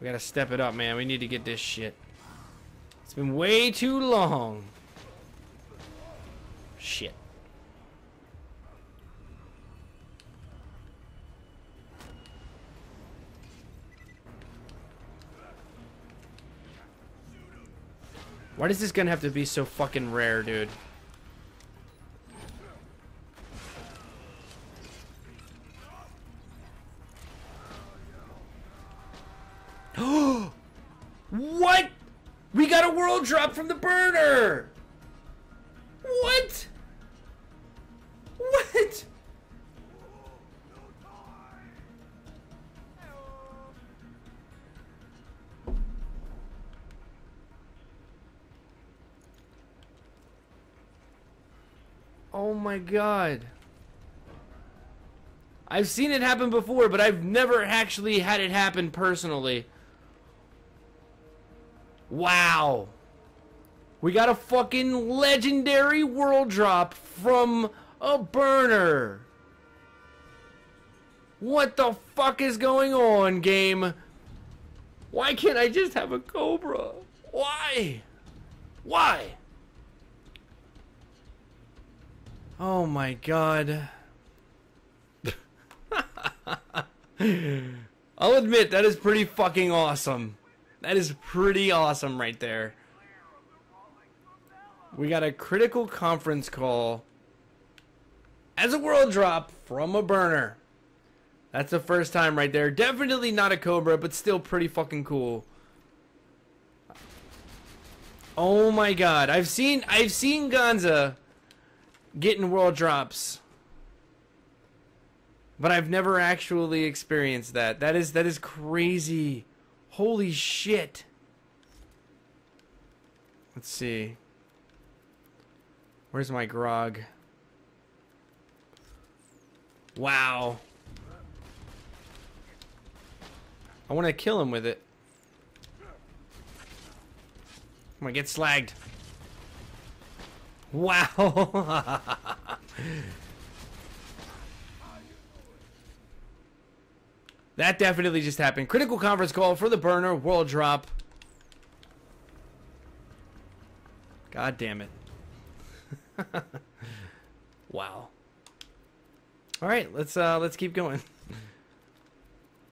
We gotta step it up, man. We need to get this shit. It's been way too long. Shit. Why does this gun have to be so fucking rare, dude? What? We got a world drop from the burner! What? What? Oh my god. I've seen it happen before, but I've never actually had it happen personally. Wow. We got a fucking legendary world drop from a burner. What the fuck is going on, game? Why can't I just have a Cobra? Why? Why? Oh my god. I'll admit, that is pretty fucking awesome. That is pretty awesome right there. We got a critical conference call as a world drop from a burner. That's the first time right there. Definitely not a Cobra, but still pretty fucking cool. Oh my god. I've seen I've seen Gonza getting world drops. But I've never actually experienced that. That is that is crazy. Holy shit. Let's see. Where's my grog? Wow. I want to kill him with it. I'm gonna get slagged. Wow. that definitely just happened. Critical conference call for the burner. World drop. God damn it. wow. All right, let's uh let's keep going.